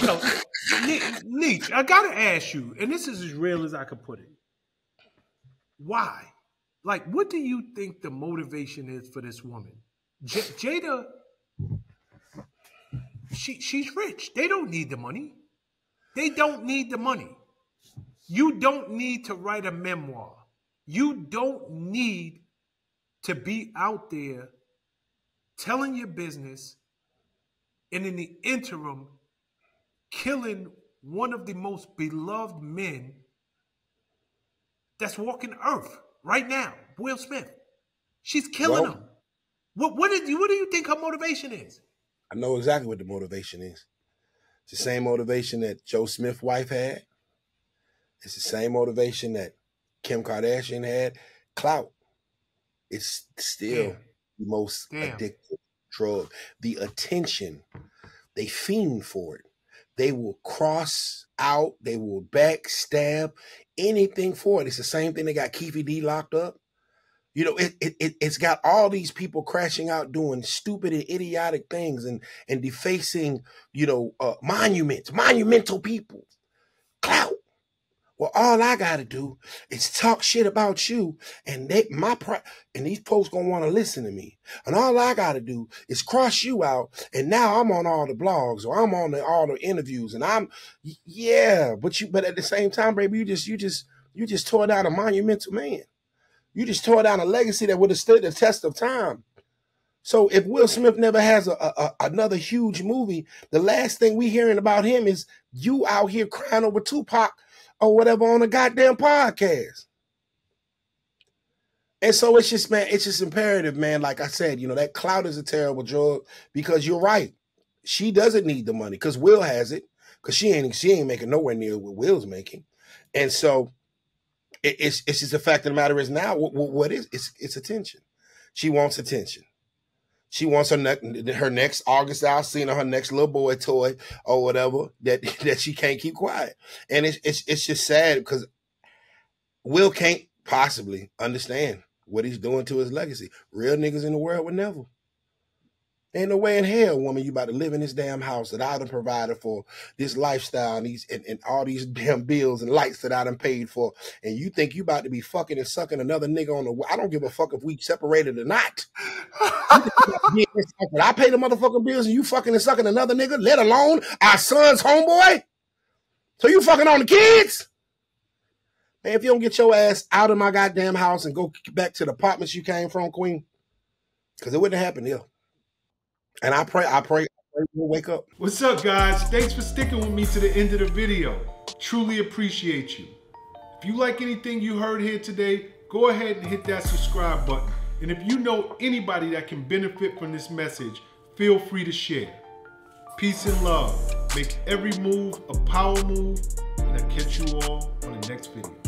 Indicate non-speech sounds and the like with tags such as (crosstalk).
Neach, I gotta ask you, and this is as real as I could put it. Why? Like, what do you think the motivation is for this woman? J- Jada, she she's rich. They don't need the money. They don't need the money. You don't need to write a memoir. You don't need to be out there telling your business and in the interim killing one of the most beloved men that's walking earth right now, Will Smith. She's killing well, him. What what did you what do you think her motivation is? I know exactly what the motivation is. It's the same motivation that Joe Smith wife had. It's the same motivation that Kim Kardashian had. Clout. It's still Damn. the most Damn. addictive drug. The attention. They fiend for it. They will cross out. They will backstab anything for it. It's the same thing that got Keefe D locked up. You know, it, it, it's got all these people crashing out doing stupid and idiotic things and, and defacing, you know, uh, monuments, monumental people. Clout. All I gotta do is talk shit about you, and they my pri- and these folks gonna want to listen to me. And all I gotta do is cross you out, and now I'm on all the blogs or I'm on the, all the interviews, and I'm yeah. But you, but at the same time, baby, you just you just you just tore down a monumental man. You just tore down a legacy that would have stood the test of time. So if Will Smith never has a, a, another huge movie, the last thing we hearing about him is you out here crying over Tupac or whatever on a goddamn podcast. And so it's just, man, it's just imperative, man. Like I said, you know, that clout is a terrible drug because you're right. She doesn't need the money because Will has it because she ain't she ain't making nowhere near what Will's making, and so it, it's it's just the fact of the matter is now what, what is it's it's attention. She wants attention. She wants her ne- her next August Alsina, her next little boy toy or whatever that (laughs) that she can't keep quiet, and it's it's it's just sad because Will can't possibly understand what he's doing to his legacy. Real niggas in the world would never. Ain't no way in hell, woman, you about to live in this damn house that I done provided for this lifestyle and these and, and all these (laughs) damn bills and lights that I done paid for. And you think you about to be fucking and sucking another nigga on the I don't give a fuck if we separated or not. (laughs) I pay the motherfucking bills and you fucking and sucking another nigga, let alone our son's homeboy. So you fucking on the kids? Man, if you don't get your ass out of my goddamn house and go back to the apartments you came from, Queen, because it wouldn't happen here. And I pray, I pray, I pray you'll wake up. What's up, guys? Thanks for sticking with me to the end of the video. Truly appreciate you. If you like anything you heard here today, go ahead and hit that subscribe button. And if you know anybody that can benefit from this message, feel free to share. Peace and love. Make every move a power move. And I'll catch you all on the next video.